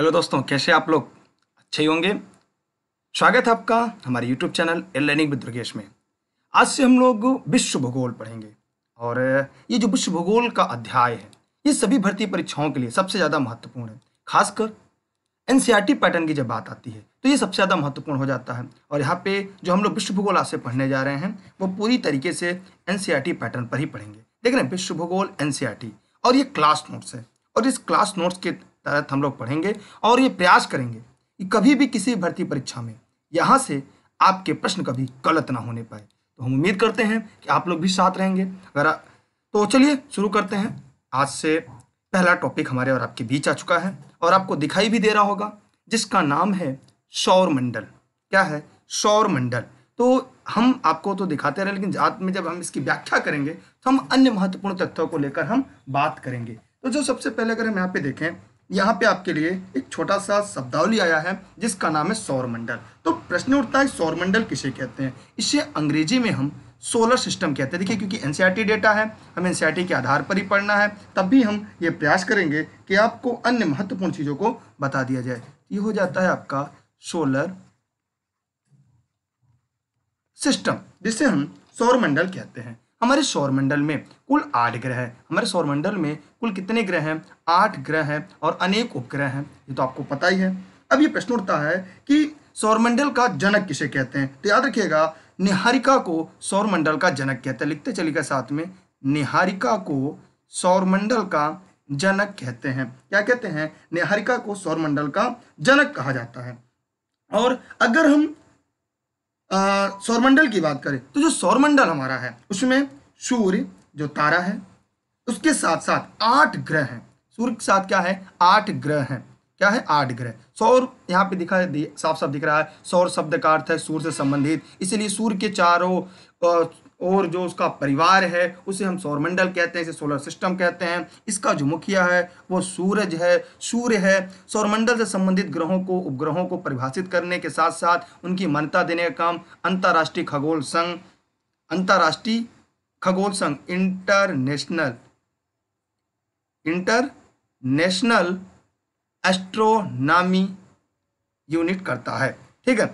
Hello दोस्तों, कैसे आप लोग? अच्छे ही होंगे। स्वागत है आपका हमारे YouTube channel L learning with Durgesh में। आज से हम लोग विश्व भूगोल पढ़ेंगे। और ये जो विश्व भूगोल का अध्याय है, ये सभी भर्ती परीक्षाओं के लिए सबसे ज़्यादा महत्वपूर्ण है। खासकर एनसीईआरटी पैटर्न की जब बात आती है तो ये सबसे ज़्यादा महत्वपूर्ण हो जाता है। और यहाँ पे जो हम लोग विश्व भूगोल आज से पढ़ने जा रहे हैं, वो पूरी तरीके से एनसीईआरटी पैटर्न पर ही पढ़ेंगे। देख रहे हैं, विश्व भूगोल एनसीईआरटी और ये क्लास नोट्स है। और इस क्लास नोट्स के तहत हम लोग पढ़ेंगे और ये प्रयास करेंगे कि कभी भी किसी भर्ती परीक्षा में यहाँ से आपके प्रश्न कभी गलत ना होने पाए। तो हम उम्मीद करते हैं कि आप लोग भी साथ रहेंगे। अगर तो चलिए शुरू करते हैं। आज से पहला टॉपिक हमारे और आपके बीच आ चुका है और आपको दिखाई भी दे रहा होगा, जिसका नाम है सौर मंडल। क्या है? सौर मंडल। तो हम आपको तो दिखाते रहे, लेकिन जात में जब हम इसकी व्याख्या करेंगे तो हम अन्य महत्वपूर्ण तथ्यों को लेकर हम बात करेंगे। तो जो सबसे पहले अगर हम यहाँ पे देखें यहाँ पे आपके लिए एक छोटा सा शब्दावली आया है, जिसका नाम है सौर मंडल। तो प्रश्न उठता है सौरमंडल किसे कहते हैं? इसे अंग्रेज़ी में हम सोलर सिस्टम कहते हैं। देखिए, क्योंकि एनसीईआरटी डेटा है, हमें एनसीईआरटी के आधार पर ही पढ़ना है, तब भी हम ये प्रयास करेंगे कि आपको अन्य महत्वपूर्ण चीज़ों को बता दिया जाए। ये हो जाता है आपका सोलर सिस्टम, जिसे हम सौर मंडल कहते हैं। हमारे सौर मंडल में कुल आठ ग्रह है। हमारे सौर मंडल में कुल कितने ग्रह हैं? आठ ग्रह हैं और अनेक उपग्रह हैं। ये तो आपको पता ही है। अब ये प्रश्न उठता है कि सौरमंडल का जनक किसे कहते हैं? तो याद रखिएगा, निहारिका को सौरमंडल का जनक कहते हैं। लिखते चलिएगा साथ में, निहारिका को सौरमंडल का जनक कहते हैं। क्या कहते हैं? निहारिका को सौरमंडल का जनक कहा जाता है। और अगर हम सौरमंडल की बात करें तो जो सौरमंडल हमारा है, उसमें सूर्य जो तारा है, उसके साथ साथ आठ ग्रह हैं। सूर्य के साथ क्या है? आठ ग्रह हैं। क्या है? आठ ग्रह। सौर यहाँ पे दिखा साफ़ साफ़ दिख रहा है। सौर शब्द का अर्थ है सूर्य से संबंधित। इसलिए सूर्य के चारों और जो उसका परिवार है, उसे हम सौरमंडल कहते हैं, इसे सोलर सिस्टम कहते हैं। इसका जो मुखिया है, वो सूरज है, सूर्य है। सौरमंडल से संबंधित ग्रहों को, उपग्रहों को परिभाषित करने के साथ साथ उनकी मान्यता देने का काम अंतर्राष्ट्रीय खगोल संघ, अंतर्राष्ट्रीय खगोल संघ इंटरनेशनल इंटरनेशनल एस्ट्रोनॉमी यूनिट करता है। ठीक है?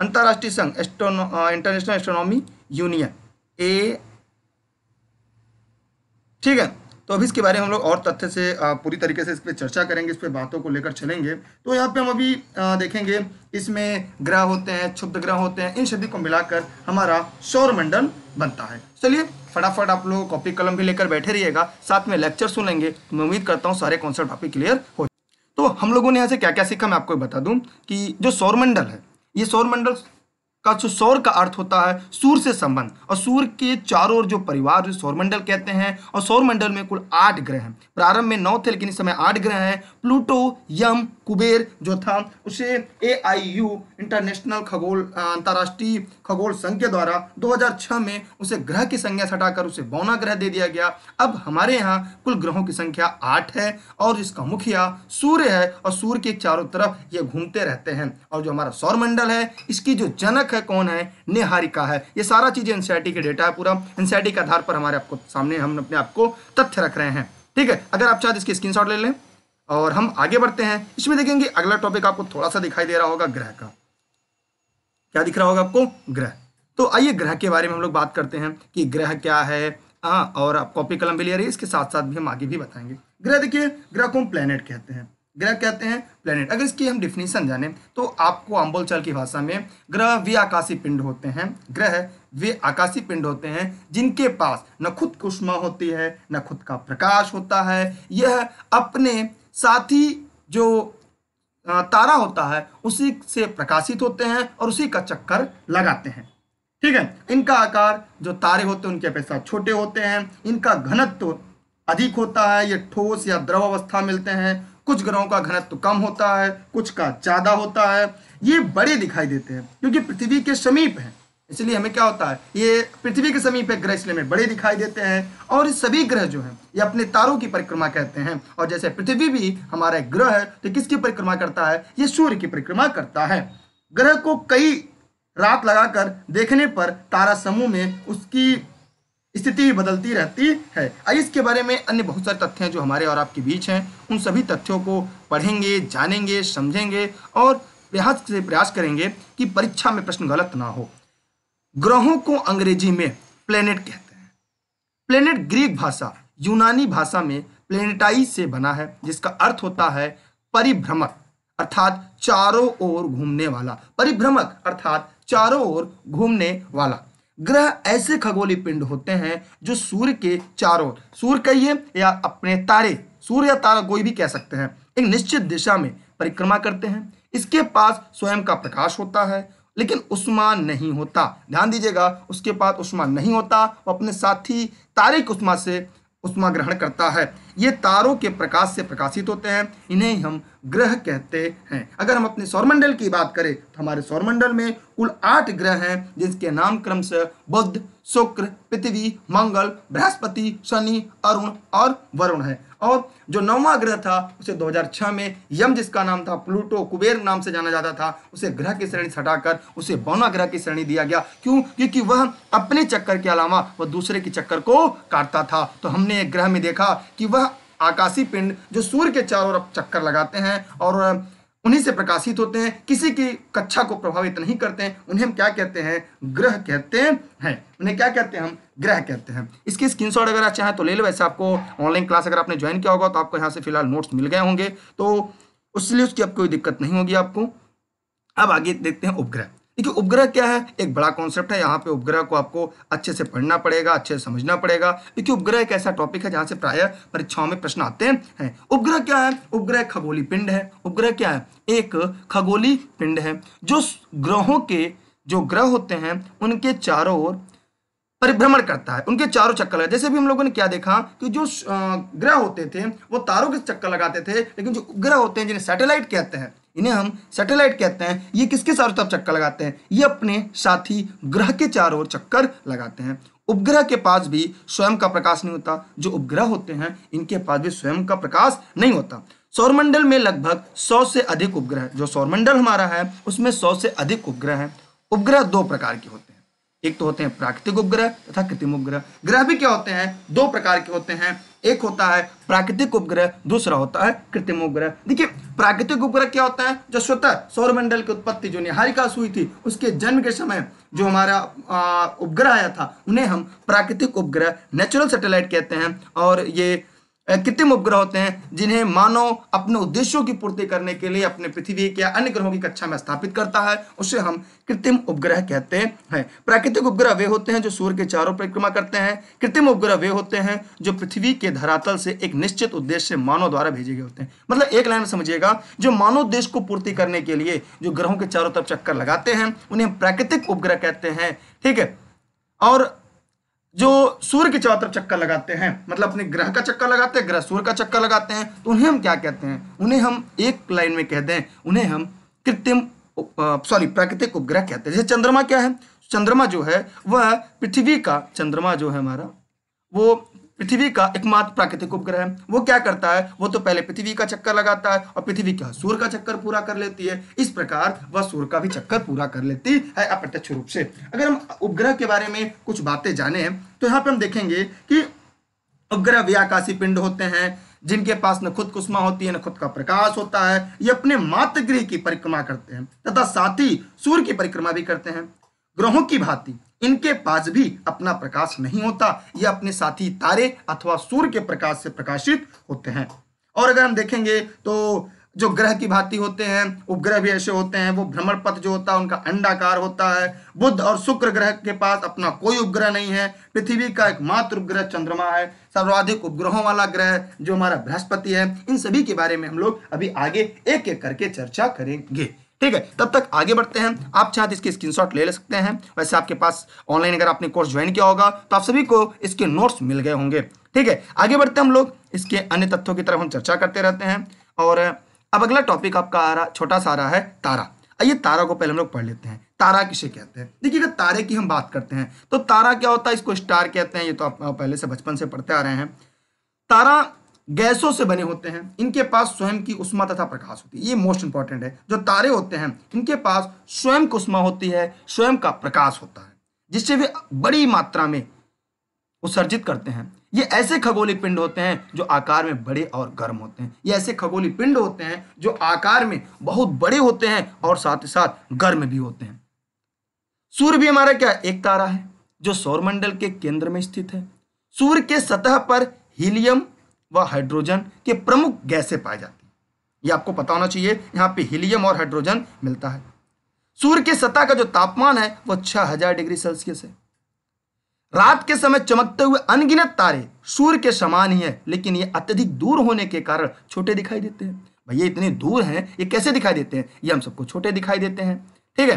अंतर्राष्ट्रीय संघ एस्ट्रोनो इंटरनेशनल एस्ट्रोनॉमी यूनियन ए ठीक है तो अभी इसके बारे में हम लोग और तथ्य से पूरी तरीके से इस पर चर्चा करेंगे, इस पर बातों को लेकर चलेंगे। तो यहाँ पे हम अभी देखेंगे, इसमें ग्रह होते हैं, क्षुब्ध ग्रह होते हैं, इन सभी को मिलाकर हमारा सौर मंडल बनता है। चलिए, फटाफट आप लोग कॉपी कलम भी लेकर बैठे रहिएगा, साथ में लेक्चर सुनेंगे मैं उम्मीद करता हूँ सारे कॉन्सेप्ट आपके क्लियर हो तो हम लोगों ने यहाँ से क्या क्या सीखा, मैं आपको बता दूँ कि जो सौरमंडल है, ये सौरमंडल का जो सौर का अर्थ होता है सूर्य से संबंध। और सूर्य के चारों ओर जो परिवार, जो सौरमंडल कहते हैं, और सौरमंडल में कुल आठ ग्रह हैं। प्रारंभ में नौ थे, लेकिन इस समय आठ ग्रह हैं। प्लूटो, यम कुबेर जो था, उसे ए आई यू इंटरनेशनल खगोल अंतर्राष्ट्रीय खगोल संघ के द्वारा 2006 में उसे ग्रह की संख्या हटाकर उसे बौना ग्रह दे दिया गया। अब हमारे यहाँ कुल ग्रहों की संख्या आठ है और इसका मुखिया सूर्य है और सूर्य के चारों तरफ़ ये घूमते रहते हैं। और जो हमारा सौरमंडल है, इसकी जो जनक है कौन है? निहारिका है। ये सारा चीज़ें एनसीआरटी के डेटा है पूरा। एनसीआरटी के आधार पर हमारे आपको सामने हम अपने आपको तथ्य रख रहे हैं। ठीक है, अगर आप चाहते इसकी स्क्रीनशॉट ले लें। और हम आगे बढ़ते हैं। इसमें देखेंगे अगला टॉपिक आपको थोड़ा सा दिखाई दे रहा होगा, ग्रह का। क्या दिख रहा होगा आपको? ग्रह। तो आइए ग्रह के बारे में हम लोग बात करते हैं कि ग्रह क्या है। हाँ और आप कॉपी कलम भी ले रही है, इसके साथ साथ भी हम आगे भी बताएँगे। ग्रह देखिए, ग्रह को हम प्लेनेट कहते हैं। ग्रह कहते हैं प्लेनेट अगर इसकी हम डिफिनीशन जाने तो आपको आम्बोलचाल की भाषा में ग्रह वे आकाशीय पिंड होते हैं। ग्रह वे आकाशीय पिंड होते हैं, जिनके पास न खुद कुष्मा होती है, न खुद का प्रकाश होता है। यह अपने साथ ही जो तारा होता है, उसी से प्रकाशित होते हैं और उसी का चक्कर लगाते हैं। ठीक है? इनका आकार जो तारे होते हैं, उनके अपेक्षा छोटे होते हैं। इनका घनत्व तो अधिक होता है, ये ठोस या द्रव अवस्था मिलते हैं। कुछ ग्रहों का घनत्व तो कम होता है, कुछ का ज़्यादा होता है। ये बड़े दिखाई देते हैं, क्योंकि पृथ्वी के समीप है। इसलिए हमें क्या होता है? ये पृथ्वी के समीप ग्रह इसलिए हमें बड़े दिखाई देते हैं और सभी ग्रह जो हैं, ये अपने तारों की परिक्रमा कहते हैं। और जैसे पृथ्वी भी हमारा ग्रह है तो किसकी परिक्रमा करता है? ये सूर्य की परिक्रमा करता है। ग्रह को कई रात लगाकर देखने पर तारा समूह में उसकी स्थिति बदलती रहती है। आइए इसके बारे में अन्य बहुत सारे तथ्य हैं जो हमारे और आपके बीच हैं। उन सभी तथ्यों को पढ़ेंगे, जानेंगे, समझेंगे और प्रयास से प्रयास करेंगे कि परीक्षा में प्रश्न गलत ना हो। ग्रहों को अंग्रेज़ी में प्लेनेट कहते हैं। प्लेनेट ग्रीक भाषा, यूनानी भाषा में प्लेनेटाई से बना है, जिसका अर्थ होता है परिभ्रमक, अर्थात चारों ओर घूमने वाला। परिभ्रमक, अर्थात चारों ओर घूमने वाला। ग्रह ऐसे खगोलीय पिंड होते हैं जो सूर्य के चारों सूर्य कहिए या अपने तारे, सूर्य या तारा कोई भी कह सकते हैं, एक निश्चित दिशा में परिक्रमा करते हैं। इसके पास स्वयं का प्रकाश होता है लेकिन उस्मान नहीं होता। ध्यान दीजिएगा, उसके पास उस्मान नहीं होता, वो अपने साथी तारे की उस्मा से उष्मा ग्रहण करता है। ये तारों के प्रकाश से प्रकाशित होते हैं, इन्हें हम ग्रह कहते हैं। अगर हम अपने सौरमंडल की बात करें तो हमारे सौरमंडल में कुल आठ ग्रह हैं जिसके नाम क्रम से बुद्ध शुक्र, पृथ्वी, मंगल, बृहस्पति, शनि, अरुण और वरुण है। और जो नौवा ग्रह था, उसे 2006 में यम, जिसका नाम था प्लूटो, कुबेर नाम से जाना जाता था, उसे ग्रह की श्रेणी से हटाकर, उसे बौना ग्रह की श्रेणी दिया गया। क्यों? क्योंकि वह अपने चक्कर के अलावा, वह दूसरे के चक्कर को काटता था। तो हमने एक ग्रह में देखा कि वह आकाशीय पिंड, जो सूर्य के चारों ओर चक्कर लगाते हैं और उन्हीं से प्रकाशित होते हैं, किसी की कक्षा को प्रभावित नहीं करते हैं, उन्हें हम क्या कहते हैं? ग्रह कहते हैं। उन्हें क्या कहते हैं हम? ग्रह कहते हैं। इसकी स्क्रीनशॉट अगर आप चाहें तो ले लो, वैसे आपको ऑनलाइन क्लास अगर आपने ज्वाइन किया होगा तो आपको यहाँ से फ़िलहाल नोट्स मिल गए होंगे। तो उसलिए उसकी अब कोई दिक्कत नहीं होगी आपको। अब आगे देखते हैं उपग्रह। देखिए, उपग्रह क्या है? एक बड़ा कॉन्सेप्ट है, यहाँ पे उपग्रह को आपको अच्छे से पढ़ना पड़ेगा, अच्छे से समझना पड़ेगा। क्योंकि उपग्रह एक ऐसा टॉपिक है जहाँ से प्राय परीक्षाओं में प्रश्न आते हैं। उपग्रह क्या है? उपग्रह खगोली पिंड है। उपग्रह क्या है? एक खगोली पिंड है, जो ग्रहों के जो ग्रह होते हैं, उनके चारों ओर परिभ्रमण करता है। उनके चारों चक्कर लगा जैसे भी हम लोगों ने क्या देखा कि जो ग्रह होते थे, वो तारों के चक्कर लगाते थे, लेकिन जो ग्रह होते हैं, जिन्हें सैटेलाइट कहते हैं इन्हें हम सैटेलाइट कहते हैं। ये किसके चारों तरफ़ चक्कर लगाते हैं? ये अपने साथी ग्रह के चारों ओर चक्कर लगाते हैं। उपग्रह के पास भी स्वयं का प्रकाश नहीं होता। जो उपग्रह होते हैं, इनके पास भी स्वयं का प्रकाश नहीं होता। सौरमंडल में लगभग सौ से अधिक उपग्रह जो सौरमंडल हमारा है, उसमें सौ से अधिक उपग्रह है। उपग्रह दो प्रकार के होते हैं। एक तो होते हैं प्राकृतिक उपग्रह तथा कृत्रिम उपग्रह। ग्रह भी क्या होते हैं? दो प्रकार के होते हैं। एक होता है प्राकृतिक उपग्रह, दूसरा होता है कृत्रिम उपग्रह। देखिए, प्राकृतिक उपग्रह क्या होता है? जो स्वतः सौरमंडल की उत्पत्ति, जो निहारिका हुई थी, उसके जन्म के समय जो हमारा उपग्रह आया था, उन्हें हम प्राकृतिक उपग्रह नेचुरल सैटेलाइट कहते हैं। और ये कृत्रिम उपग्रह होते हैं, जिन्हें मानव अपने उद्देश्यों की पूर्ति करने के लिए अपने पृथ्वी के अन्य ग्रहों की कक्षा में स्थापित करता है, उसे हम कृत्रिम उपग्रह कहते हैं। प्राकृतिक उपग्रह वे होते हैं जो सूर्य के चारों परिक्रमा करते हैं। कृत्रिम उपग्रह वे होते हैं जो पृथ्वी के धरातल से एक निश्चित उद्देश्य मानव द्वारा भेजे गए होते हैं। मतलब एक लाइन समझिएगा, जो मानव उद्देश्य को पूर्ति करने के लिए जो ग्रहों के चारों तरफ़ चक्कर लगाते हैं, उन्हें प्राकृतिक उपग्रह कहते हैं। ठीक है? और जो सूर्य के तरफ़ चक्कर लगाते हैं मतलब अपने ग्रह का चक्कर लगाते हैं, ग्रह सूर्य का चक्कर लगाते हैं तो उन्हें हम क्या कहते हैं? उन्हें हम एक लाइन में कहते हैं उन्हें हम कृत्रिम सॉरी प्राकृतिक उपग्रह कहते हैं। जैसे चंद्रमा क्या है? चंद्रमा जो है, वह पृथ्वी का चंद्रमा जो है हमारा, वो पृथ्वी का एकमात्र प्राकृतिक उपग्रह है। वो क्या करता है? वो तो पहले पृथ्वी का चक्कर लगाता है और पृथ्वी क्या सूर्य का चक्कर पूरा कर लेती है। इस प्रकार वह सूर्य का भी चक्कर पूरा कर लेती है अप्रत्यक्ष रूप से। अगर हम उपग्रह के बारे में कुछ बातें जाने तो यहाँ पे हम देखेंगे कि उपग्रह व्याकाशी पिंड होते हैं, जिनके पास न खुद कुष्मा होती है, न खुद का प्रकाश होता है। ये अपने मातृगृह की परिक्रमा करते हैं, तथा साथ ही सूर्य की परिक्रमा भी करते हैं। ग्रहों की भांति इनके पास भी अपना प्रकाश नहीं होता। ये अपने साथी तारे अथवा सूर्य के प्रकाश से प्रकाशित होते हैं। और अगर हम देखेंगे तो जो ग्रह की भांति होते हैं, उपग्रह भी ऐसे होते हैं, वो भ्रमण पथ जो होता है, उनका अंडाकार होता है। बुद्ध और शुक्र ग्रह के पास अपना कोई उपग्रह नहीं है। पृथ्वी का एक मात्र उपग्रह चंद्रमा है। सर्वाधिक उपग्रहों वाला ग्रह जो हमारा बृहस्पति है, इन सभी के बारे में हम लोग अभी आगे एक एक करके चर्चा करेंगे। ठीक है, तब तक आगे बढ़ते हैं। आप चाहते इसके स्क्रीनशॉट ले ले सकते हैं। वैसे आपके पास ऑनलाइन अगर आपने कोर्स ज्वाइन किया होगा तो आप सभी को इसके नोट्स मिल गए होंगे। ठीक है, आगे बढ़ते हैं हम लोग। इसके अन्य तथ्यों की तरफ़ हम चर्चा करते रहते हैं। और, अब अगला टॉपिक आपका आ रहा, छोटा सा आ रहा है तारा। आइए तारा को पहले हम लोग पढ़ लेते हैं। तारा किसे कहते हैं? देखिए, अगर तारे की हम बात करते हैं तो तारा क्या होता है? इसको स्टार कहते हैं। ये तो आप पहले से बचपन से पढ़ते आ रहे हैं। तारा गैसों से बने होते हैं, इनके पास स्वयं की उष्मा तथा प्रकाश होती है। ये मोस्ट इंपॉर्टेंट है। जो तारे होते हैं, इनके पास स्वयं की उष्मा होती है, स्वयं का प्रकाश होता है, जिससे वे बड़ी मात्रा में उत्सर्जित करते हैं। ये ऐसे खगोलीय पिंड होते हैं, जो आकार में बड़े और गर्म होते हैं। ये ऐसे खगोलीय पिंड होते हैं, जो आकार में बहुत बड़े होते हैं और साथ ही साथ गर्म भी होते हैं। सूर्य भी हमारा क्या एक तारा है, जो सौरमंडल के केंद्र में स्थित है। सूर्य के सतह पर हीलियम व हाइड्रोजन के प्रमुख गैसें पाई जाती हैं। ये आपको पता होना चाहिए, यहाँ पे हीलियम और हाइड्रोजन मिलता है। सूर्य के सतह का जो तापमान है, वो छह हज़ार डिग्री सेल्सियस है। रात के समय चमकते हुए अनगिनत तारे सूर्य के समान ही है, लेकिन ये अत्यधिक दूर होने के कारण छोटे दिखाई देते हैं। भैया, इतने दूर हैं, ये कैसे दिखाई देते हैं? ये हम सबको छोटे दिखाई देते हैं। ठीक है?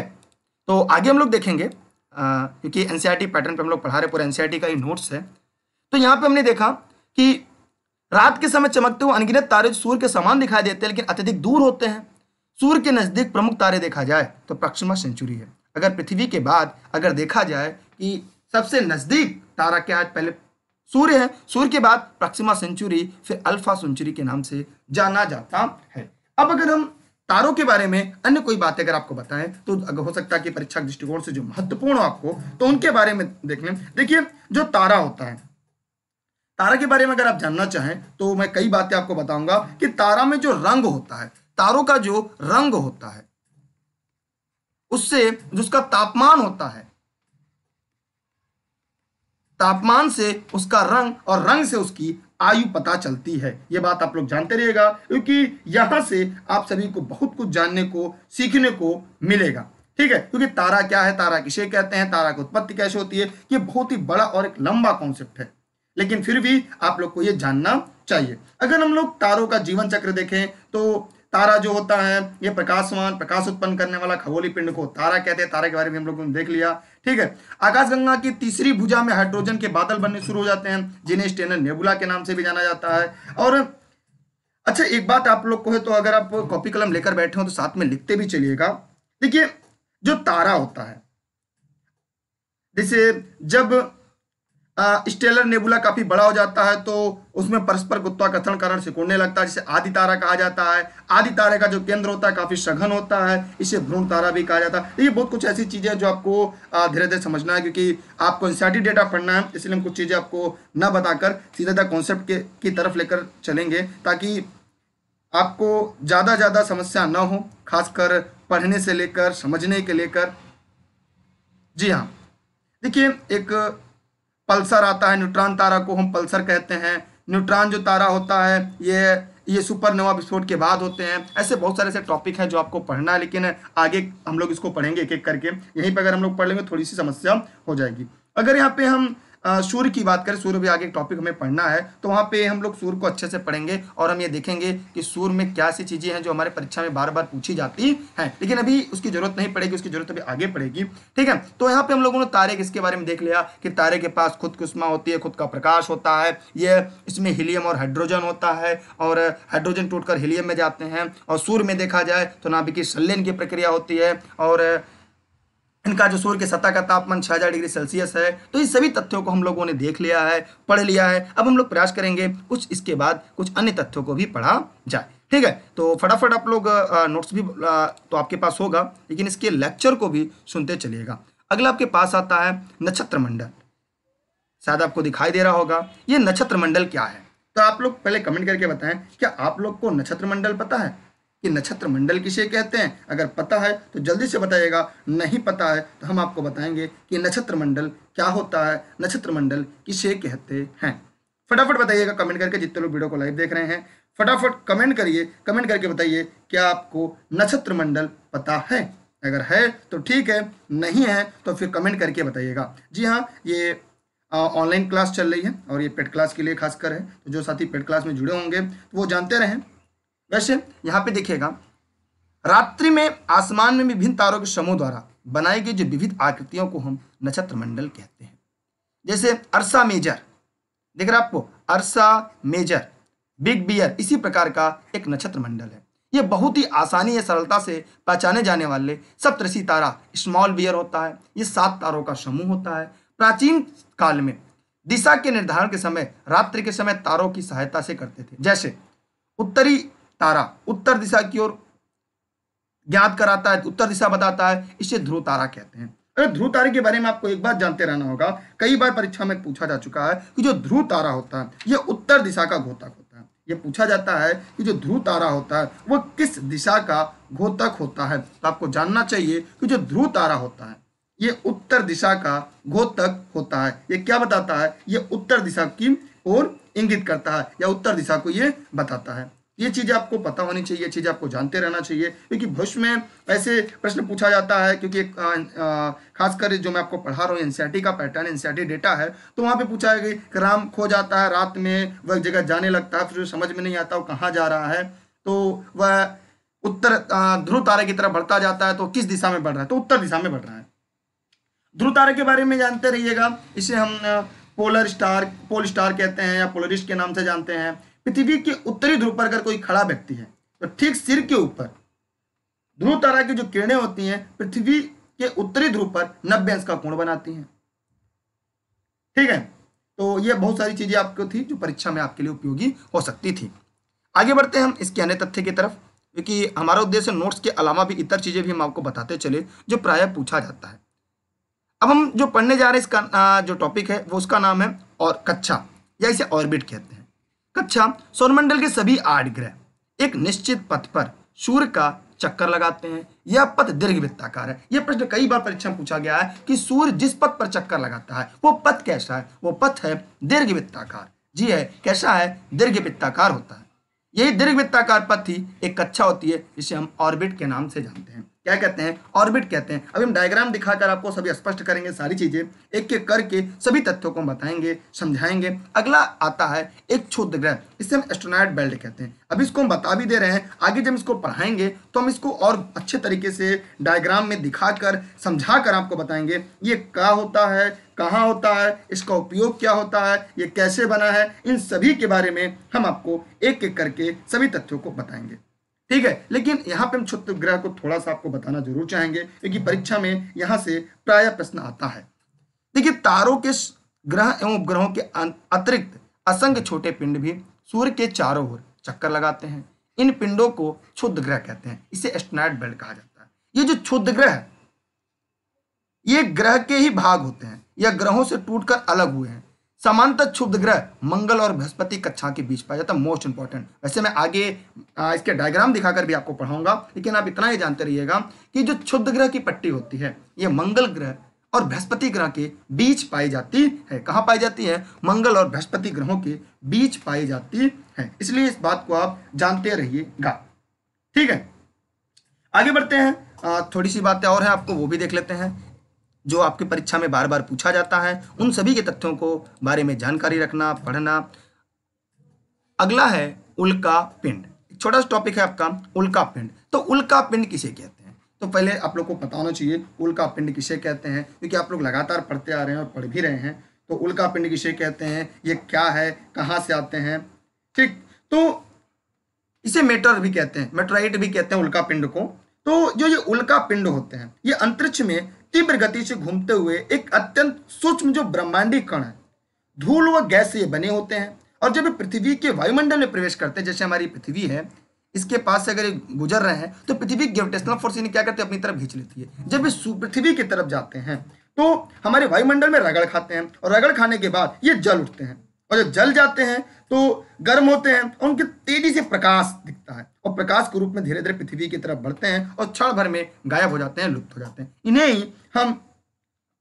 तो आगे हम लोग देखेंगे क्योंकि एनसीईआरटी पैटर्न पे हम लोग पढ़ा रहे पूरा एनसीईआरटी का ही नोट्स है। तो यहाँ पे हमने देखा कि रात के समय चमकते हुए अनगिनत तारे सूर्य के समान दिखाई देते हैं, लेकिन अत्यधिक दूर होते हैं। सूर्य के नज़दीक प्रमुख तारे देखा जाए तो प्रक्षिमा सेंचुरी है। अगर पृथ्वी के बाद अगर देखा जाए कि सबसे नज़दीक तारा क्या है, पहले सूर्य है, सूर्य के बाद प्रक्षिमा सेंचुरी, फिर अल्फ़ा सेंचुरी के नाम से जाना जाता है। अब अगर हम तारों के बारे में अन्य कोई बातें अगर आपको बताएँ तो अगर हो सकता है कि परीक्षा दृष्टिकोण से जो महत्वपूर्ण हो आपको तो उनके बारे में देख लें। देखिए, जो तारा होता है तारा के बारे में अगर आप जानना चाहें तो मैं कई बातें आपको बताऊँगा कि तारा में जो रंग होता है, तारों का जो रंग होता है, उससे जो उसका तापमान होता है, तापमान से उसका रंग और रंग से उसकी आयु पता चलती है। ये बात आप लोग जानते रहिएगा, क्योंकि यहाँ से आप सभी को बहुत कुछ जानने को, सीखने को मिलेगा। ठीक है? क्योंकि तारा क्या है? तारा किसे कहते हैं? तारा की उत्पत्ति कैसे होती है? ये बहुत ही बड़ा और एक लंबा कॉन्सेप्ट है। लेकिन फिर भी आप लोग को ये जानना चाहिए। अगर हम लोग तारों का जीवन चक्र देखें तो तारा जो होता है, ये प्रकाशमान, प्रकाश उत्पन्न करने वाला खगोली पिंड को तारा कहते हैं। तारा के बारे में हम लोगों ने देख लिया, ठीक है? आकाशगंगा की तीसरी भुजा में हाइड्रोजन के बादल बनने शुरू हो जाते हैं, जिन्हें स्टेनर नेबुला के नाम से भी जाना जाता है। और अच्छा एक बात आप लोग को है तो अगर आप कॉपी कलम लेकर बैठे हो तो साथ में लिखते भी चलिएगा। देखिए, जो तारा होता है, जैसे जब स्टेलर नेबुला काफ़ी बड़ा हो जाता है तो उसमें परस्पर गुत्वाकर्षण कारण सिकुड़ने लगता है, जिसे आदि तारा कहा जाता है। आदि तारे का जो केंद्र होता है, काफ़ी सघन होता है, इसे भ्रूण तारा भी कहा जाता है। ये बहुत कुछ ऐसी चीज़ें जो आपको धीरे धीरे समझना है, क्योंकि आपको एनसीआरटी डेटा पढ़ना है, इसलिए हम कुछ चीज़ें आपको न बताकर सीधा सीधा कॉन्सेप्ट के, की तरफ़ लेकर चलेंगे, ताकि आपको ज़्यादा ज़्यादा समस्या न हो, खासकर पढ़ने से लेकर, समझने के लेकर। जी हाँ। देखिए, एक पल्सर आता है, न्यूट्रॉन तारा को हम पल्सर कहते हैं। न्यूट्रॉन जो तारा होता है, ये ये सुपरनोवा विस्फोट के बाद होते हैं। ऐसे बहुत सारे ऐसे टॉपिक हैं जो आपको पढ़ना है, लेकिन आगे हम लोग इसको पढ़ेंगे एक एक करके। यहीं पर अगर हम लोग पढ़ लेंगे, थोड़ी सी समस्या हो जाएगी। अगर यहाँ पे हम सूर्य की बात करें, सूर्य भी आगे टॉपिक हमें पढ़ना है तो वहाँ पे हम लोग सूर्य को अच्छे से पढ़ेंगे और हम ये देखेंगे कि सूर्य में क्या सी चीज़ें हैं जो हमारे परीक्षा में बार बार पूछी जाती हैं। लेकिन अभी उसकी ज़रूरत नहीं पड़ेगी, उसकी ज़रूरत अभी आगे पड़ेगी, ठीक है? तो यहाँ पे हम लोगों ने तारे किसके बारे में देख लिया कि तारे के पास खुद कुष्मा होती है, खुद का प्रकाश होता है, ये इसमें हीलियम और हाइड्रोजन होता है और हाइड्रोजन टूटकर हीलियम में जाते हैं और सूर्य में देखा जाए तो नाभिकीय संलयन की प्रक्रिया होती है और इनका जो सूर्य के सतह का तापमान छह हज़ार डिग्री सेल्सियस है तो इस सभी तथ्यों को हम लोगों ने देख लिया है, पढ़ लिया है। अब हम लोग प्रयास करेंगे कुछ इसके बाद कुछ अन्य तथ्यों को भी पढ़ा जाए। ठीक है? तो फटाफट आप लोग नोट्स भी तो आपके पास होगा, लेकिन इसके लेक्चर को भी सुनते चलिएगा। अगला आपके पास आता है नक्षत्र मंडल। शायद आपको दिखाई दे रहा होगा, ये नक्षत्र मंडल क्या है? तो आप लोग पहले कमेंट करके बताएँ, क्या आप लोग को नक्षत्र मंडल पता है? कि नक्षत्र मंडल किसे कहते हैं? अगर पता है तो जल्दी से बताइएगा। नहीं पता है तो हम आपको बताएँगे कि नक्षत्र मंडल क्या होता है, नक्षत्र मंडल किसे कहते हैं। फटाफट बताइएगा, कमेंट करके जितने लोग वीडियो को लाइव देख रहे हैं। फटाफट कमेंट करिए, कमेंट करके बताइए, क्या आपको नक्षत्र मंडल पता है? अगर है तो ठीक है, नहीं है तो फिर कमेंट करके बताइएगा। जी हाँ ये ऑनलाइन क्लास चल रही है, और ये पेड क्लास के लिए खासकर है। तो जो साथी पेड क्लास में जुड़े होंगे तो वो जानते रहें। वैसे, यहाँ पे देखिएगा, रात्रि में आसमान में विभिन्न तारों के समूह द्वारा बनाई गई जो विविध आकृतियों को हम नक्षत्र मंडल कहते हैं। जैसे, अरसा मेजर। देख रहे आपको, अरसा मेजर, बिग बियर, इसी प्रकार का एक नक्षत्र मंडल है। ये बहुत ही आसानी या सरलता से पहचाने जाने वाले सप्तऋषि तारा स्मॉल बियर होता है, ये सात तारों का समूह होता है। प्राचीन काल में दिशा के निर्धारण के समय, रात्रि के समय तारों की सहायता से करते थे। जैसे, उत्तरी तारा, उत्तर दिशा की ओर ज्ञात कराता है, उत्तर दिशा बताता है, इसे ध्रुव तारा कहते हैं। तो ध्रुव तारे के बारे में आपको एक बात जानते रहना होगा। कई बार परीक्षा में पूछा जा चुका है कि जो ध्रुव तारा होता है यह उत्तर दिशा का घोतक होता है। यह पूछा जाता है कि जो ध्रुव तारा होता है वह किस दिशा का घोतक होता है? तो आपको जानना चाहिए कि जो ध्रुव तारा होता है, ये उत्तर दिशा का घोतक होता है। ये क्या बताता है? ये उत्तर दिशा की ओर इंगित करता है या उत्तर दिशा को ये बताता है। ये चीज़ें आपको पता होनी चाहिए चीज़ आपको जानते रहना चाहिए। क्योंकि भविष्य में ऐसे प्रश्न पूछा जाता है, क्योंकि खासकर जो मैं आपको पढ़ा रहा हूँ एनसीआरटी का पैटर्न एनसीआरटी डेटा है तो वहाँ पे पूछा है कि राम खो जाता है, रात में वह जगह जाने लगता है, फिर समझ में नहीं आता वो कहाँ जा रहा है। तो वह उत्तर ध्रुव तारे की तरफ़ बढ़ता जाता है तो किस दिशा में बढ़ रहा है? तो उत्तर दिशा में बढ़ रहा है। ध्रुव तारे के बारे में जानते रहिएगा। इसे हम पोलर स्टार पोल स्टार कहते हैं या पोलरिस्ट के नाम से जानते हैं। पृथ्वी के उत्तरी ध्रुव पर अगर कोई खड़ा व्यक्ति है तो ठीक सिर के ऊपर ध्रुव तारा की जो किरणें होती हैं, पृथ्वी के उत्तरी ध्रुव पर नब्बे अंश का कोण बनाती हैं। ठीक है? तो ये बहुत सारी चीज़ें आपको थी, जो परीक्षा में आपके लिए उपयोगी हो सकती थी। आगे बढ़ते हैं हम इसके अन्य तथ्य की तरफ़, क्योंकि हमारा उद्देश्य नोट्स के अलावा भी इतर चीज़ें भी हम आपको बताते चले, जो प्राय पूछा जाता है। अब हम जो पढ़ने जा रहे हैं, इसका जो टॉपिक है, वो उसका नाम है और कच्छा या इसे ऑर्बिट कहते हैं। कक्षा, सौरमंडल के सभी आठ ग्रह, एक निश्चित पथ पर सूर्य का चक्कर लगाते हैं। यह पथ दीर्घ वृत्ताकार है। यह प्रश्न कई बार परीक्षा में पूछा गया है कि सूर्य जिस पथ पर चक्कर लगाता है, वो पथ कैसा है? वो पथ है दीर्घ वृत्ताकार जी है, कैसा है? दीर्घ वृत्ताकार होता है। यही दीर्घ वृत्ताकार पथ ही एक कक्षा होती है, जिसे हम ऑर्बिट के नाम से जानते हैं। क्या कहते हैं? ऑर्बिट कहते हैं। अभी हम डायग्राम दिखाकर आपको सभी स्पष्ट करेंगे सारी चीज़ें। एक एक करके सभी तथ्यों को बताएँगे, समझाएँगे। अगला आता है एक क्षुद्र ग्रह, इसे हम एस्ट्रोनॉट बेल्ट कहते हैं। अभी इसको हम बता भी दे रहे हैं। आगे जब इसको पढ़ाएँगे तो हम इसको और अच्छे तरीके से डायग्राम में दिखाकर, समझाकर आपको बताएँगे, ये क्या होता है, कहाँ होता है, इसका उपयोग क्या होता है, ये कैसे बना है, इन सभी के बारे में हम आपको एक एक करके सभी तथ्यों को बताएँगे। ठीक है, लेकिन यहाँ पे हम क्षुद्र ग्रह को थोड़ा सा आपको बताना ज़रूर चाहेंगे, क्योंकि परीक्षा में यहाँ से प्राय प्रश्न आता है। देखिए, तारों के ग्रह एवं उपग्रहों के अतिरिक्त असंख्य छोटे पिंड भी सूर्य के चारों ओर चक्कर लगाते हैं। इन पिंडों को क्षुद्र ग्रह कहते हैं, इसे एस्ट्रोनॉट बेल्ट कहा जाता है। ये जो क्षुद्र ग्रह, ये ग्रह के ही भाग होते हैं, या ग्रहों से टूटकर अलग हुए हैं। समांतर क्षुब्ध ग्रह मंगल और बृहस्पति कक्षा के बीच पाया जाता है मोस्ट इंपॉर्टेंट वैसे मैं आगे आ, इसके डायग्राम दिखाकर भी आपको पढ़ाऊँगा लेकिन आप इतना ही जानते रहिएगा कि जो क्षुद्ध ग्रह की पट्टी होती है ये मंगल ग्रह और बृहस्पति ग्रह के बीच पाई जाती है। कहाँ पाई जाती है? मंगल और बृहस्पति ग्रहों के बीच पाई जाती है। इसलिए इस बात को आप जानते रहिएगा। ठीक है? आगे बढ़ते हैं। थोड़ी सी बातें और है आपको वो भी देख लेते हैं। जो आपकी परीक्षा में बार बार पूछा जाता है, उन सभी के तथ्यों को बारे में जानकारी रखना, पढ़ना। अगला है उल्का पिंड। छोटा सा टॉपिक है आपका, उल्का पिंड। तो उल्का पिंड किसे कहते हैं? तो पहले आप लोग को पता होना चाहिए, उल्का पिंड किसे कहते हैं? क्योंकि आप लोग लगातार पढ़ते आ रहे हैं और पढ़ भी रहे हैं। तो उल्का पिंड किसे कहते हैं? ये क्या है? कहाँ से आते हैं? ठीक तो इसे मेटर भी कहते हैं, मेट्राइट भी कहते हैं उल्का पिंड को। तो जो ये उल्का पिंड होते हैं, ये अंतरिक्ष में तीव्र गति से घूमते हुए एक अत्यंत सूक्ष्म जो ब्रह्मांडी कण है, धूल व गैस से बने होते हैं। और जब पृथ्वी के वायुमंडल में प्रवेश करते हैं, जैसे हमारी पृथ्वी है, इसके पास से अगर ये गुजर रहे हैं तो पृथ्वी ग्रेविटेशनल फोर्स इन्हें क्या करते हैं? अपनी तरफ़ खींच लेती है। जब ये पृथ्वी की तरफ़ जाते हैं तो हमारे वायुमंडल में रगड़ खाते हैं और रगड़ खाने के बाद ये जल उठते हैं। और जब जल जाते हैं तो गर्म होते हैं और उनके तेज़ी से प्रकाश दिखता है। और प्रकाश के रूप में धीरे धीरे पृथ्वी की तरफ़ बढ़ते हैं और क्षण भर में गायब हो जाते हैं लुप्त हो जाते हैं। इन्हें ही हम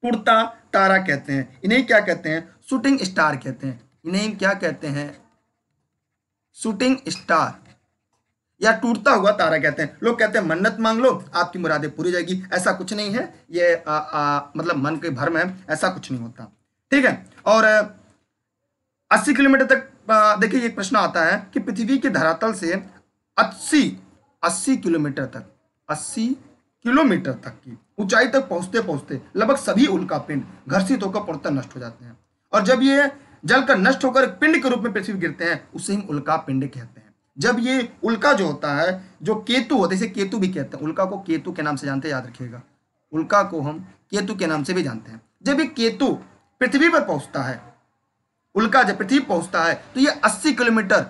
उड़ता तारा कहते हैं। इन्हें क्या कहते हैं? शूटिंग स्टार कहते हैं। इन्हें क्या कहते हैं? Shooting star. या टूटता हुआ तारा कहते हैं। लोग कहते हैं मन्नत मांग लो आपकी मुरादें पूरी जाएगी। ऐसा कुछ नहीं है। ये आ, आ, मतलब मन के भ्रम है। ऐसा कुछ नहीं होता। ठीक है? और अस्सी किलोमीटर तक देखिए, एक प्रश्न आता है कि पृथ्वी के धरातल से अस्सी अस्सी किलोमीटर तक, अस्सी किलोमीटर तक की ऊंचाई तक पहुँचते पहुँचते लगभग सभी उल्का पिंड घर्षित होकर पूर्णतः नष्ट हो जाते हैं। और जब ये जलकर नष्ट होकर पिंड के रूप में पृथ्वी गिरते हैं, उसे हम उल्का पिंड कहते हैं। जब ये उल्का जो होता है, जो केतु होता है, इसे केतु भी कहते हैं। उल्का को केतु के नाम से जानते हैं, याद रखिएगा। उल्का को हम केतु के नाम से भी जानते हैं। जब ये केतु पृथ्वी पर पहुँचता है उल्का जब पृथ्वी पहुँचता है तो ये 80 किलोमीटर,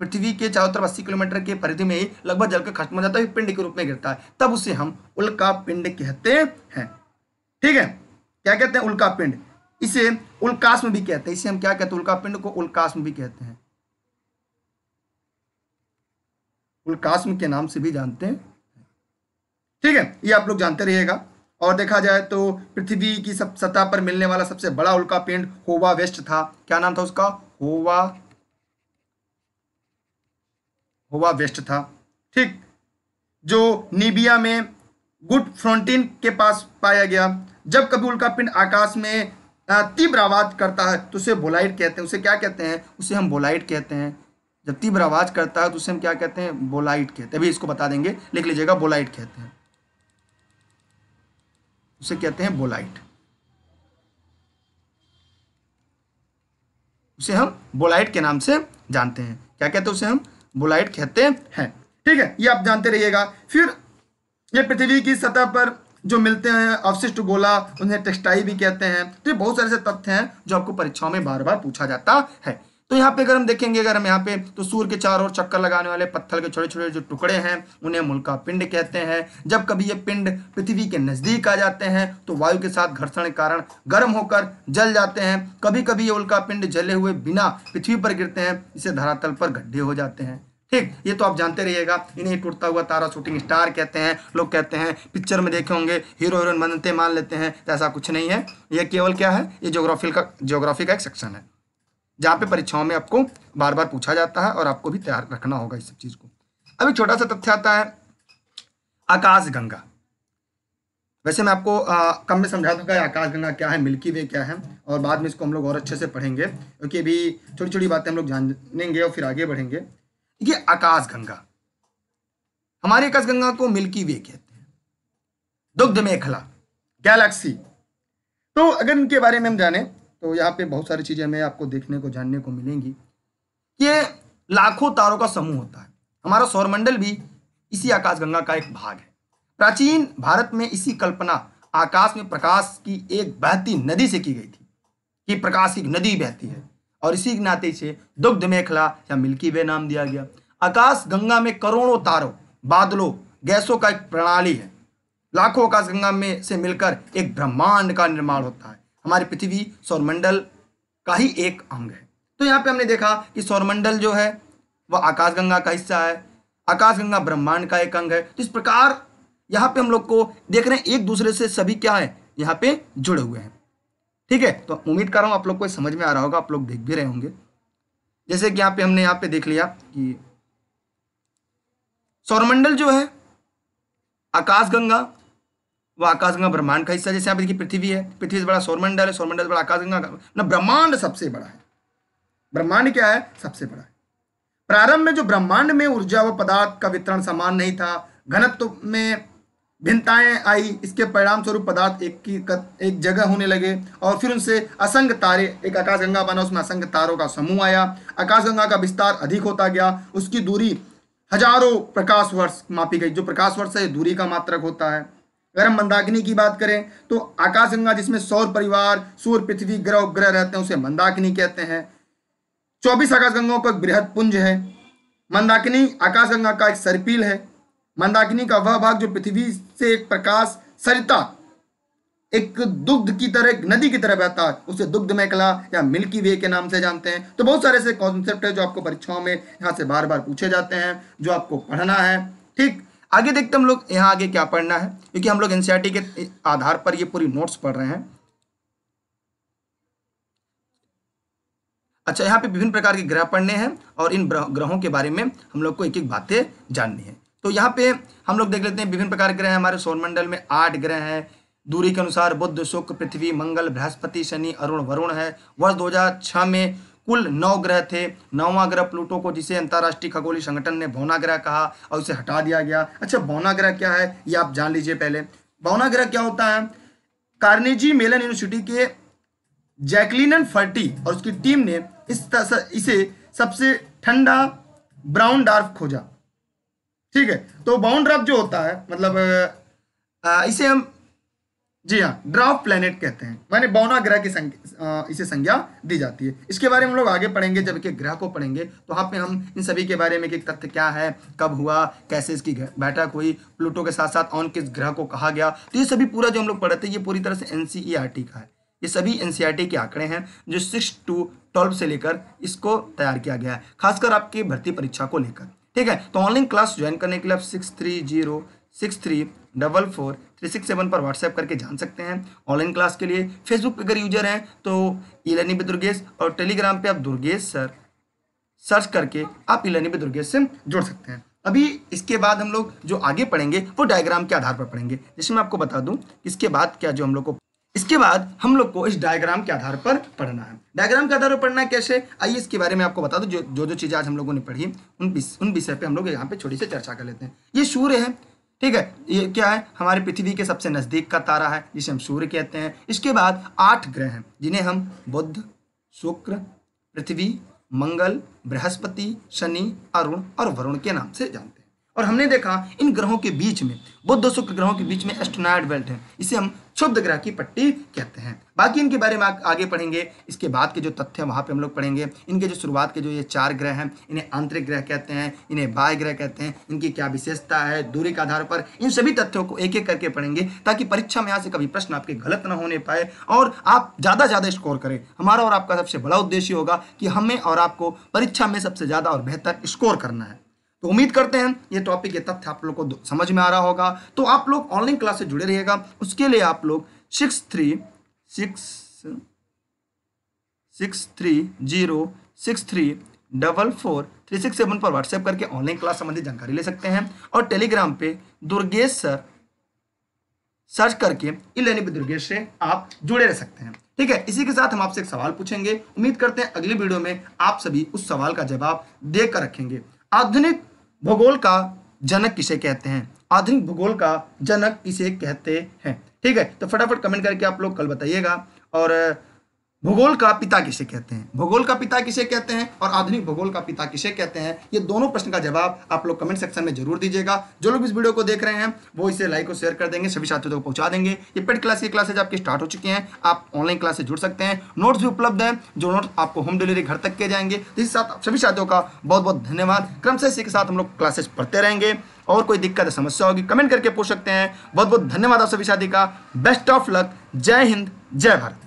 पृथ्वी के चारों तरफ़ 80 किलोमीटर के परिधि में ही लगभग जल जलकर खत्म हो जाता है, पिंड के रूप में गिरता है। तब उसे हम उल्का पिंड कहते हैं। ठीक है? क्या कहते हैं उल्का पिंड? इसे उल्कास्म भी कहते हैं। इसे हम क्या कहते हैं? उल्का पिंड को उल्कास्म भी कहते हैं। उल्कास्म के नाम से भी जानते हैं। ठीक है? ये आप लोग जानते रहिएगा। और देखा जाए तो पृथ्वी की सब सतह पर मिलने वाला सबसे बड़ा उल्का पिंड होवा वेस्ट था। क्या नाम था उसका? होवा होवा वेस्ट था। ठीक, जो नीबिया में गुड फ्रंटिन के पास पाया गया। जब कभी उल्का पिंड आकाश में तीव्र आवाज़ करता है तो उसे बोलाइट कहते हैं। उसे क्या कहते हैं? उसे हम बोलाइट कहते हैं। जब तीव्र आवाज़ करता है तो उसे हम क्या कहते हैं? बोलाइट कहते हैं। अभी इसको बता देंगे। लिख लीजिएगा, बोलाइट कहते हैं। उसे कहते हैं बोलाइट। उसे हम बोलाइट के नाम से जानते हैं। क्या कहते हैं उसे हम? बोलाइट कहते हैं। ठीक है, ये आप जानते रहिएगा। फिर ये पृथ्वी की सतह पर जो मिलते हैं, अवशिष्ट गोला, उन्हें टेक्सटाइल भी कहते हैं। तो ये बहुत सारे ऐसे तथ्य हैं जो आपको परीक्षाओं में बार बार पूछा जाता है। तो यहाँ पे अगर हम देखेंगे, अगर हम यहाँ पे तो सूर्य के चारों ओर चक्कर लगाने वाले पत्थर के छोटे छोटे जो टुकड़े हैं, उन्हें मुल्का पिंड कहते हैं। जब कभी ये पिंड पृथ्वी के नज़दीक आ जाते हैं तो वायु के साथ घर्षण के कारण गर्म होकर जल जाते हैं। कभी कभी ये उल्का पिंड जले हुए बिना पृथ्वी पर गिरते हैं, इसे धरातल पर गड्ढे हो जाते हैं। ठीक, ये तो आप जानते रहिएगा, इन्हें टूटता हुआ तारा शूटिंग स्टार कहते हैं। लोग कहते हैं, पिक्चर में देखे होंगे, हीरो हीरोइन बनते मान लेते हैं तो ऐसा कुछ नहीं है। ये केवल क्या है? ये जोग्राफी का जोग्राफी का एक सेक्शन है। जहाँ पे परीक्षाओं में आपको बार बार पूछा जाता है और आपको भी तैयार रखना होगा इस सब चीज़ को। अभी छोटा सा तथ्य आता है आकाश गंगा वैसे मैं आपको आ, कम में समझा दूँगा आकाश गंगा क्या है मिल्की वे क्या है और बाद में इसको हम लोग और अच्छे से पढ़ेंगे क्योंकि अभी छोटी छोटी बातें हम लोग जानेंगे और फिर आगे बढ़ेंगे। ये आकाश गंगा हमारी आकाश गंगा को मिल्की वे कहते हैं। दुग्ध मेखला गैलेक्सी। तो अगर इनके बारे में हम जाने तो यहाँ पे बहुत सारी चीज़ें हमें आपको देखने को, जानने को मिलेंगी ये लाखों तारों का समूह होता है। हमारा सौरमंडल भी इसी आकाश गंगा का एक भाग है। प्राचीन भारत में इसी कल्पना आकाश में प्रकाश की एक बहती नदी से की गई थी कि प्रकाश की नदी बहती है और इसी नाते से दुग्ध मेखला या मिल्की वे नाम दिया गया। आकाश गंगा में करोड़ों तारों, बादलों, गैसों का एक प्रणाली है। लाखों आकाश गंगा में से मिलकर एक ब्रह्मांड का निर्माण होता है। हमारी पृथ्वी सौरमंडल का ही एक अंग है। तो यहाँ पे हमने देखा कि सौरमंडल जो है, वह आकाशगंगा का हिस्सा है। आकाशगंगा ब्रह्मांड का एक अंग है। तो इस प्रकार यहाँ पे हम लोग को देख रहे हैं, एक दूसरे से सभी क्या है, यहाँ पे जुड़े हुए हैं। ठीक है तो उम्मीद कर रहा हूँ आप लोग को समझ में आ रहा होगा, आप लोग देख भी रहे होंगे। जैसे कि यहाँ पे हमने यहाँ पे देख लिया कि सौरमंडल जो है, आकाशगंगा वो आकाशगंगा ब्रह्मांड का हिस्सा जैसे आप देखिए पृथ्वी है, पृथ्वी से बड़ा सौरमंडल है, सौरमंडल से बड़ा आकाशगंगा ना, ब्रह्मांड सबसे बड़ा है। ब्रह्मांड क्या है? सबसे बड़ा है। प्रारंभ में जो ब्रह्मांड में ऊर्जा व पदार्थ का वितरण समान नहीं था, घनत्व में भिन्नताएँ आई, इसके परिणाम स्वरूप पदार्थ एक की एक जगह होने लगे और फिर उनसे असंग तारे, एक आकाशगंगा बना, उसमें असंग तारों का समूह आया। आकाशगंगा का विस्तार अधिक होता गया, उसकी दूरी हज़ारों प्रकाश वर्ष मापी गई। जो प्रकाश वर्ष है दूरी का मात्रक होता है। अगर हम मंदाकिनी की बात करें तो आकाशगंगा, जिसमें सौर परिवार, सूर्य, पृथ्वी, ग्रह उपग्रह रहते हैं, उसे मंदाकिनी कहते हैं। चौबीस आकाशगंगाओं का एक बृहद पुंज है। मंदाकिनी आकाशगंगा का एक सरपील है। मंदाकिनी का वह भाग जो पृथ्वी से एक प्रकाश सरिता, एक दुग्ध की तरह, एक नदी की तरह बहता है, उसे दुग्ध मेखला या मिल्की वे के नाम से जानते हैं। तो बहुत सारे ऐसे कॉन्सेप्ट है जो आपको परीक्षाओं में यहाँ से बार बार पूछे जाते हैं, जो आपको पढ़ना है। ठीक आगे देखते हम लोग यहाँ आगे क्या पढ़ना है, क्योंकि हम लोग एनसीईआरटी के आधार पर ये पूरी नोट्स पढ़ रहे हैं। अच्छा यहाँ पे विभिन्न प्रकार के ग्रह पढ़ने हैं और इन ग्रहों के बारे में हम लोग को एक एक बातें जाननी है। तो यहाँ पे हम लोग देख लेते हैं विभिन्न प्रकार के ग्रह हमारे सौरमंडल में आठ ग्रह हैं। दूरी के अनुसार बुद्ध शुक्र, पृथ्वी, मंगल, बृहस्पति, शनि, अरुण, वरुण है। वर्ष 2006 में कुल नौ ग्रह थे। नौवा ग्रह प्लूटो को, जिसे अंतर्राष्ट्रीय खगोलीय संगठन ने भौना ग्रह कहा और उसे हटा दिया गया। अच्छा भौना ग्रह क्या है, ये आप जान लीजिए पहले। भौना ग्रह क्या होता है? कार्नेजी मेलन यूनिवर्सिटी के जैकलिन फर्टी और उसकी टीम ने इस इसे सबसे ठंडा ब्राउन डार्क खोजा। ठीक है तो बाउंड ड्राफ्ट जो होता है मतलब इसे हम जी हाँ ड्राफ्ट प्लेनेट कहते हैं। माने बौना ग्रह की संज्ञा इसे संज्ञा दी जाती है। इसके बारे में हम लोग आगे पढ़ेंगे, जब के ग्रह को पढ़ेंगे तो वहाँ पे हम इन सभी के बारे में कि तथ्य क्या है, कब हुआ, कैसे इसकी बैठक हुई, प्लूटो के साथ साथ ऑन किस ग्रह को कहा गया तो ये सभी पूरा जो हम लोग पढ़ते हैं, ये पूरी तरह से एनसीईआरटी का है। ये सभी एन के आंकड़े हैं, जो सिक्स टू ट्वेल्व से लेकर इसको तैयार किया गया है, खासकर आपकी भर्ती परीक्षा को लेकर। ठीक है तो ऑनलाइन क्लास ज्वाइन करने के लिए आप six three zero six three double four three six seven पर व्हाट्सएप करके जान सकते हैं। ऑनलाइन क्लास के लिए फेसबुक पे अगर यूज़र हैं तो ई लर्निंग विद दुर्गेश और टेलीग्राम पे आप दुर्गेश सर सर्च करके आप ई लर्निंग विद दुर्गेश से जुड़ सकते हैं। अभी इसके बाद हम लोग जो आगे पढ़ेंगे, वो डायग्राम के आधार पर पढ़ेंगे। जैसे मैं आपको बता दूँ, इसके बाद क्या जो हम लोग को, इसके बाद हम लोग को इस डायग्राम के आधार पर पढ़ना है। डायग्राम के आधार पर पढ़ना कैसे? आइए इसके बारे में आपको बता दूँ, जो जो जो चीज़ें आज हम लोगों ने पढ़ी, उन उन विषय पे हम लोग यहाँ पे छोटी सी चर्चा कर लेते हैं। ये सूर्य है ठीक है, ये क्या है? हमारे पृथ्वी के सबसे नज़दीक का तारा है, जिसे हम सूर्य कहते हैं। इसके बाद आठ ग्रह हैं, जिन्हें हम बुद्ध शुक्र, पृथ्वी, मंगल, बृहस्पति, शनि, अरुण और वरुण के नाम से जानते हैं। और हमने देखा इन ग्रहों के बीच में, बुद्ध शुक्र ग्रहों के बीच में एस्ट्रोनाइड बेल्ट है। इसे हम क्षुब्ध ग्रह की पट्टी कहते हैं। बाकी इनके बारे में आगे पढ़ेंगे, इसके बाद के जो तथ्य वहाँ पे हम लोग पढ़ेंगे। इनके जो शुरुआत के जो ये चार ग्रह हैं, इन्हें आंतरिक ग्रह कहते हैं, इन्हें बाह्य ग्रह कहते हैं, इनकी क्या विशेषता है, दूरी के आधार पर, इन सभी तथ्यों को एक एक करके पढ़ेंगे, ताकि परीक्षा में यहाँ से कभी प्रश्न आपके गलत ना होने पाए। और आप ज़्यादा ज़्यादा स्कोर करें। हमारा और आपका सबसे बड़ा उद्देश्य होगा कि हमें और आपको परीक्षा में सबसे ज़्यादा और बेहतर स्कोर करना है। तो उम्मीद करते हैं ये टॉपिक ये तथ्य आप लोग को समझ में आ रहा होगा। तो आप लोग ऑनलाइन क्लास से जुड़े रहिएगा। उसके लिए आप लोग six three six six three zero six three double four three six seven पर व्हाट्सएप करके ऑनलाइन क्लास संबंधी जानकारी ले सकते हैं। और टेलीग्राम पे दुर्गेश सर सर्च करके इलेनी दुर्गेश से आप जुड़े रह सकते हैं। ठीक है, इसी के साथ हम आपसे एक सवाल पूछेंगे। उम्मीद करते हैं अगली वीडियो में आप सभी उस सवाल का जवाब देकर रखेंगे। आधुनिक भूगोल का जनक किसे कहते हैं? आधुनिक भूगोल का जनक किसे कहते हैं? ठीक है तो फटाफट कमेंट करके आप लोग कल बताइएगा। और भूगोल का पिता किसे कहते हैं? भूगोल का पिता किसे कहते हैं? और आधुनिक भूगोल का पिता किसे कहते हैं? ये दोनों प्रश्न का जवाब आप लोग कमेंट सेक्शन में ज़रूर दीजिएगा। जो लोग इस वीडियो को देख रहे हैं, वो इसे लाइक और शेयर कर देंगे, सभी साथियों को पहुँचा देंगे। ये पेड क्लास की क्लासेज आपकी स्टार्ट हो चुकी हैं। आप ऑनलाइन क्लास से जुड़ सकते हैं। नोट्स भी उपलब्ध हैं, जो नोट्स आपको होम डिलीवरी घर तक किए जाएँगे। इस साथ सभी साथियों का बहुत बहुत धन्यवाद क्रमशः इसी के साथ हम लोग क्लासेस पढ़ते रहेंगे। और कोई दिक्कत समस्या होगी कमेंट करके पूछ सकते हैं। बहुत बहुत धन्यवाद आप सभी साथी का। बेस्ट ऑफ़ लक जय हिंद, जय भारत।